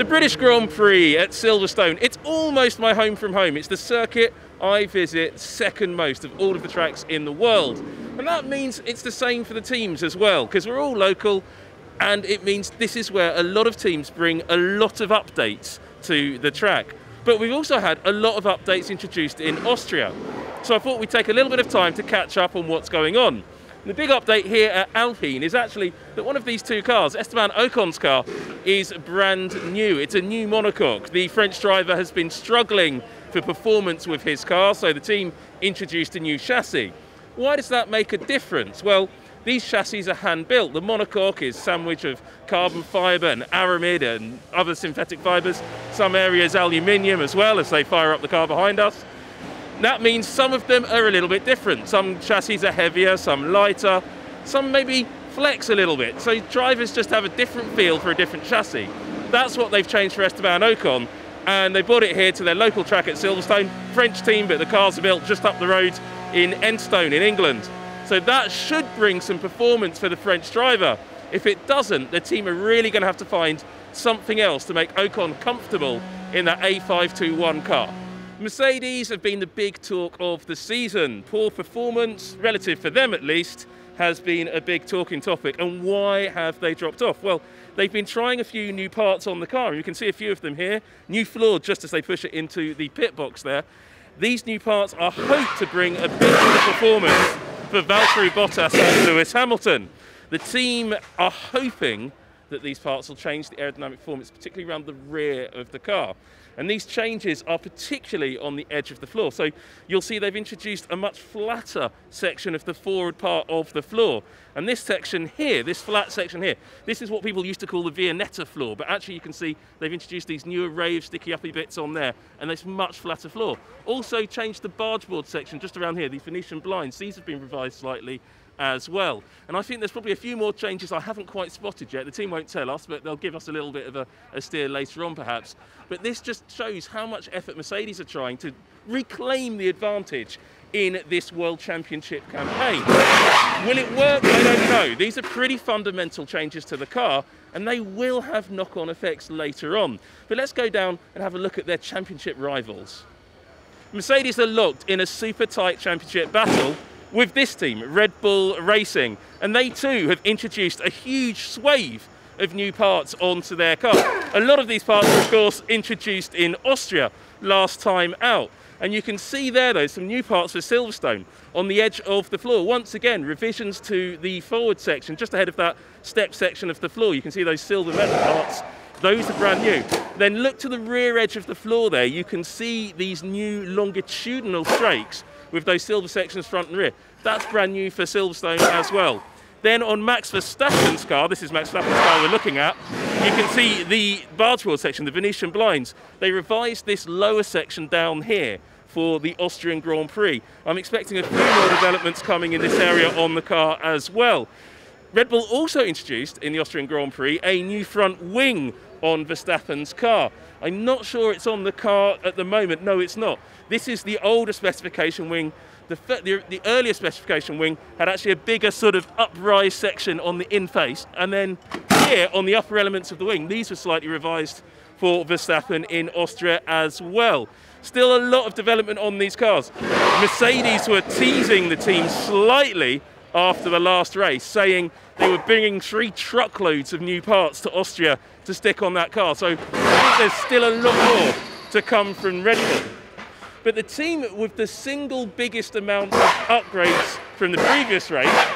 The British Grand Prix at Silverstone, it's almost my home from home. It's the circuit I visit second most of all of the tracks in the world. And that means it's the same for the teams as well, because we're all local, and it means this is where a lot of teams bring a lot of updates to the track. But we've also had a lot of updates introduced in Austria. So I thought we'd take a little bit of time to catch up on what's going on. The big update here at Alpine is actually that one of these two cars, Esteban Ocon's car, is brand new. It's a new monocoque. The French driver has been struggling for performance with his car, so the team introduced a new chassis. Why does that make a difference? Well, these chassis are hand built. The monocoque is sandwich of carbon fibre and aramid and other synthetic fibres. Some areas aluminium as well as they fire up the car behind us. That means some of them are a little bit different. Some chassis are heavier, some lighter, some maybe flex a little bit. So drivers just have a different feel for a different chassis. That's what they've changed for Esteban Ocon. And they brought it here to their local track at Silverstone. French team, but the cars are built just up the road in Enstone in England. So that should bring some performance for the French driver. If it doesn't, the team are really going to have to find something else to make Ocon comfortable in that A521 car. Mercedes have been the big talk of the season. Poor performance, relative for them at least, has been a big talking topic. And why have they dropped off? Well, they've been trying a few new parts on the car. You can see a few of them here. New floor just as they push it into the pit box there. These new parts are hoped to bring a bit of performance for Valtteri Bottas and Lewis Hamilton. The team are hoping that these parts will change the aerodynamic performance, particularly around the rear of the car. And these changes are particularly on the edge of the floor. So you'll see they've introduced a much flatter section of the forward part of the floor. And this section here, this flat section here, this is what people used to call the Viennetta floor. But actually you can see they've introduced these new array of sticky uppy bits on there and this much flatter floor. Also changed the bargeboard section just around here, the Venetian blinds. These have been revised slightly as well. And I think there's probably a few more changes I haven't quite spotted yet. The team won't tell us, but they'll give us a little bit of a, a steer later on perhaps. But this just shows how much effort Mercedes are trying to reclaim the advantage in this World Championship campaign. Will it work? I don't know. These are pretty fundamental changes to the car and they will have knock-on effects later on. But let's go down and have a look at their championship rivals. Mercedes are locked in a super tight championship battle with this team, Red Bull Racing. And they too have introduced a huge swathe of new parts onto their car. A lot of these parts of course, introduced in Austria last time out. And you can see there, though, some new parts for Silverstone on the edge of the floor. Once again, revisions to the forward section, just ahead of that step section of the floor. You can see those silver metal parts. Those are brand new. Then look to the rear edge of the floor there. You can see these new longitudinal strakes with those silver sections front and rear. That's brand new for Silverstone as well. Then on Max Verstappen's car, this is Max Verstappen's car we're looking at, you can see the bargeboard section, the Venetian blinds. They revised this lower section down here for the Austrian Grand Prix. I'm expecting a few more developments coming in this area on the car as well. Red Bull also introduced in the Austrian Grand Prix a new front wing on Verstappen's car. I'm not sure it's on the car at the moment. No, it's not. This is the older specification wing. The, the, the, earlier specification wing had actually a bigger sort of uprise section on the in face. And then here on the upper elements of the wing, these were slightly revised for Verstappen in Austria as well. Still a lot of development on these cars. Mercedes were teasing the team slightly after the last race, saying they were bringing three truckloads of new parts to Austria to stick on that car. So I think there's still a lot more to come from Red Bull. But the team with the single biggest amount of upgrades from the previous race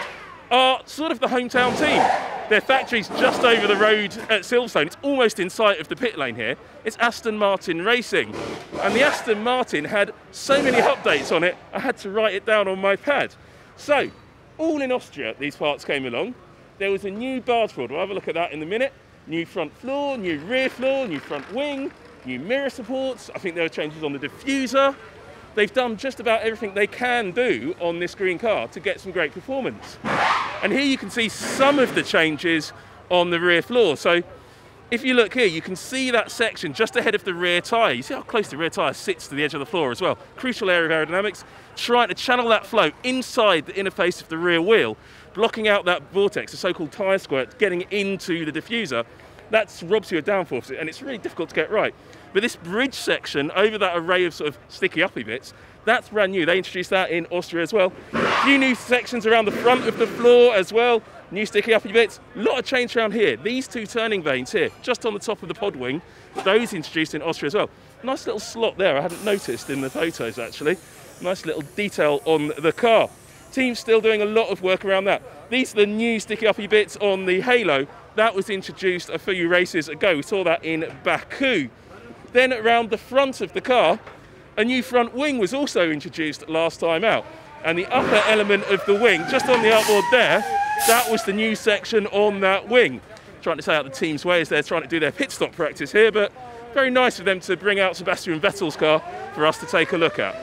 are sort of the hometown team. Their factory's just over the road at Silverstone. It's almost in sight of the pit lane here. It's Aston Martin Racing. And the Aston Martin had so many updates on it, I had to write it down on my pad. So, all in Austria, these parts came along. There was a new barge board. We'll have a look at that in a minute. New front floor, new rear floor, new front wing, new mirror supports. I think there are changes on the diffuser. They've done just about everything they can do on this green car to get some great performance. And here you can see some of the changes on the rear floor. So if you look here, you can see that section just ahead of the rear tyre. You see how close the rear tyre sits to the edge of the floor as well. Crucial area of aerodynamics, trying to channel that flow inside the interface of the rear wheel, blocking out that vortex, the so-called tyre squirt, getting into the diffuser. That robs you of downforce, and it's really difficult to get right. But this bridge section over that array of sort of sticky uppy bits, that's brand new. They introduced that in Austria as well. A few new sections around the front of the floor as well. New sticky uppy bits. A lot of change around here. These two turning vanes here, just on the top of the pod wing, those introduced in Austria as well. Nice little slot there. I hadn't noticed in the photos actually. Nice little detail on the car. Team's still doing a lot of work around that. These are the new sticky uppy bits on the Halo. That was introduced a few races ago. We saw that in Baku. Then around the front of the car, a new front wing was also introduced last time out. And the upper element of the wing, just on the outboard there, that was the new section on that wing. Trying to say out the team's way as they're trying to do their pit stop practice here, but very nice of them to bring out Sebastian Vettel's car for us to take a look at.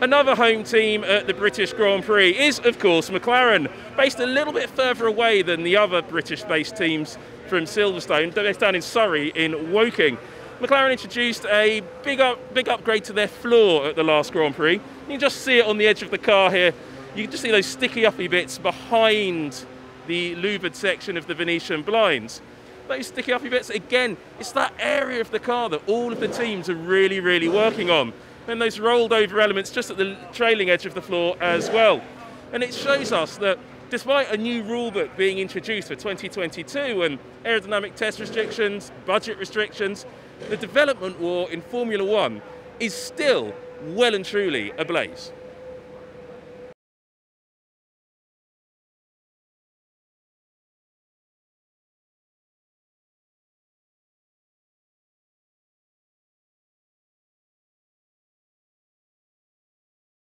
Another home team at the British Grand Prix is, of course, McLaren, based a little bit further away than the other British-based teams from Silverstone, based down in Surrey in Woking. McLaren introduced a big, up, big upgrade to their floor at the last Grand Prix. You can just see it on the edge of the car here. You can just see those sticky uppy bits behind the louvered section of the Venetian blinds. Those sticky uppy bits, again, it's that area of the car that all of the teams are really, really working on and those rolled over elements just at the trailing edge of the floor as well. And it shows us that despite a new rulebook being introduced for 2022 and aerodynamic test restrictions, budget restrictions, the development war in Formula One is still well and truly ablaze.